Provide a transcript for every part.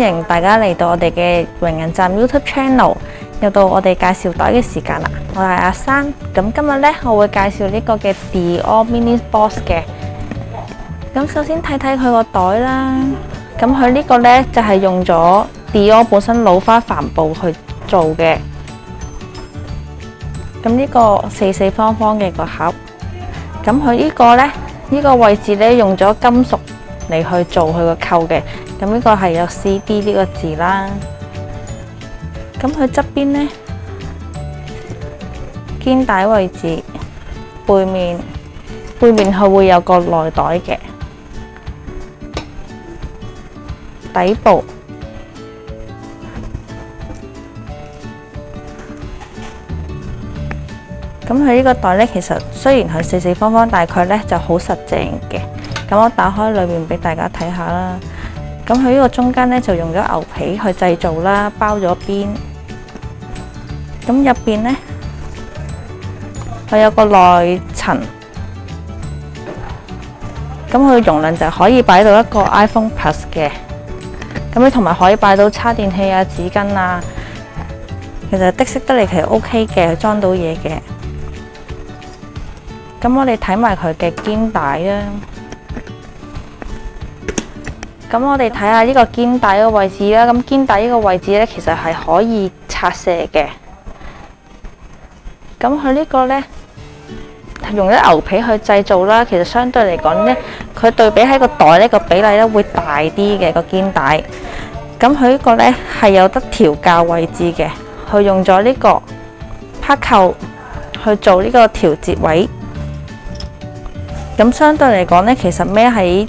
迎大家嚟到我哋嘅榮人站 YouTube Channel，又到我哋介紹袋嘅時間啦。我係阿珊，咁今日呢，我會介紹呢個嘅 Dior Mini Boss 嘅。咁首先睇睇佢個袋啦，咁佢呢個呢，就係用咗 Dior 本身老花帆布去做嘅。咁呢個四四方方嘅個盒，咁佢呢個呢，呢個位置呢，用咗金屬嚟去做佢個扣嘅。咁呢個係有 CD 呢個字啦。咁佢側邊呢，肩帶位置背面背面佢會有個內袋嘅底部。咁佢呢個袋呢，其實雖然係四四方方，但係佢呢就好實淨嘅。咁我打開裏面俾大家睇下啦。咁佢呢個中間呢，就用咗牛皮去製造啦，包咗邊。咁入邊呢，佢有個內層。咁佢容量就可以擺到一個 iPhone Plus 嘅。咁你同埋可以擺到叉電器啊、紙巾啊。其實的式得嚟其實 OK 嘅，裝到嘢嘅。咁我哋睇埋佢嘅肩帶啦。咁我哋睇下呢個肩帶嘅位置啦。咁肩帶呢個位置呢，其實係可以拆卸嘅。咁佢呢個呢，用咗牛皮去製造啦。其實相對嚟講呢，佢對比喺個袋呢個比例呢會大啲嘅個肩帶。咁佢呢個呢，係有得調校位置嘅，佢用咗呢個拍扣去做呢個調節位。咁相對嚟講呢，其實孭喺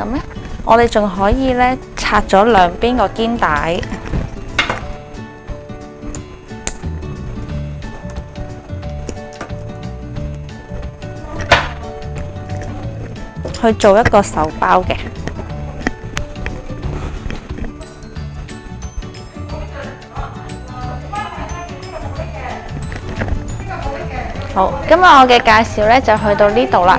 咁咧，我哋仲可以咧拆咗兩邊個肩帶，去做一個手包嘅。好，今日我嘅介紹咧就去到呢度啦。